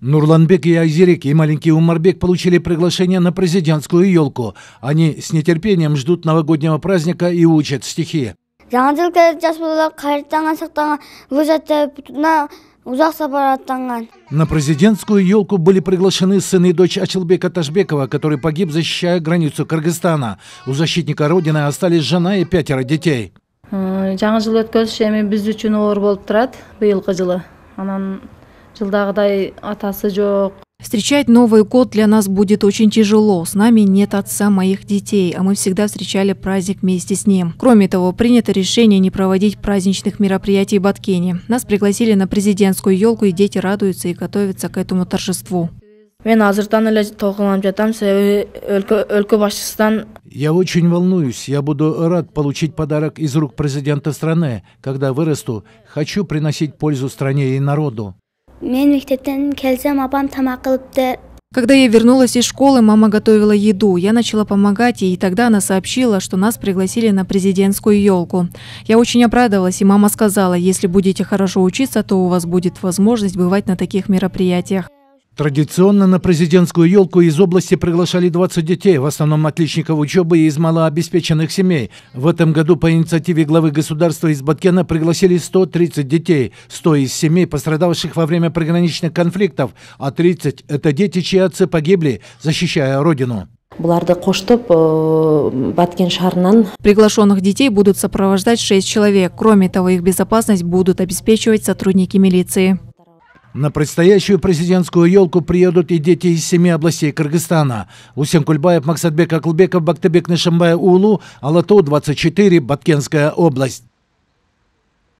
Нурланбек и Айзерик и маленький Умарбек получили приглашение на президентскую елку. Они с нетерпением ждут новогоднего праздника и учат стихи. жаңа На президентскую елку были приглашены сын и дочь Ачелбека Ташбекова, который погиб, защищая границу Кыргызстана. У защитника Родины остались жена и пятеро детей. Э, жаңы жыл өткөзүш эми биз үчүн оор болуп турат быйылкы жылы анан жылдагыдай атасы жок Встречать Новый год для нас будет очень тяжело. С нами нет отца моих детей, а мы всегда встречали праздник вместе с ним. Кроме того, принято решение не проводить праздничных мероприятий в Баткене. Нас пригласили на президентскую елку, и дети радуются и готовятся к этому торжеству. Я очень волнуюсь. Я буду рад получить подарок из рук президента страны. Когда вырасту, хочу приносить пользу стране и народу. Мен мектептен келсем апам тамак кылыптыр Когда я вернулась из школы, мама готовила еду. Я начала помогать ей, и тогда она сообщила, что нас пригласили на президентскую елку. Я очень обрадовалась, и мама сказала, если будете хорошо учиться, то у вас будет возможность бывать на таких мероприятиях. Традиционно на президентскую елку из области приглашали 20 детей, в основном отличников учебы и из малообеспеченных семей. В этом году по инициативе главы государства из Баткена пригласили 130 детей, 100 из семей, пострадавших во время приграничных конфликтов, а 30 – это дети, чьи отцы погибли, защищая родину. э, Приглашенных детей будут сопровождать шесть человек. Кроме того, их безопасность будут обеспечивать сотрудники милиции. На предстоящую президентскую елку приедут и дети из семи областей Кыргызстана. Усен Кульбаев, Максатбек Аклбеков, Бактыбек Нышамбай Улу, Алатау 24, Баткенская область.